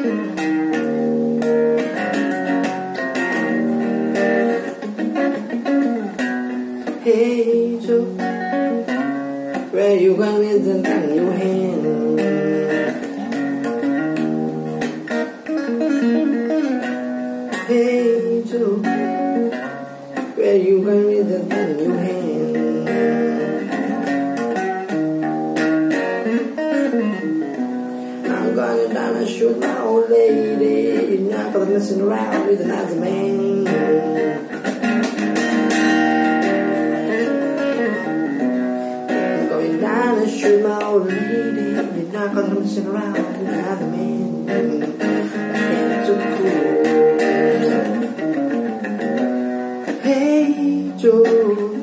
Hey Joe, where you going with the your hand? Hey Joe, where you going with hand? Down and shoot my old lady. You're not gonna messing around with another man. I'm going down shoot my old lady. You're not gonna around with another man. So cool. Hey Joe,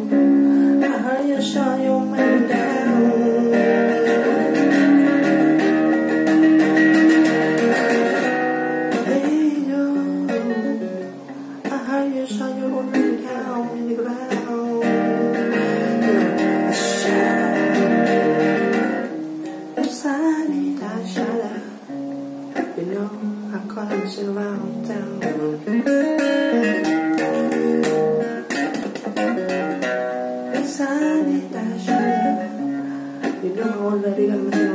I sitting around town. I shot out. You know, already got me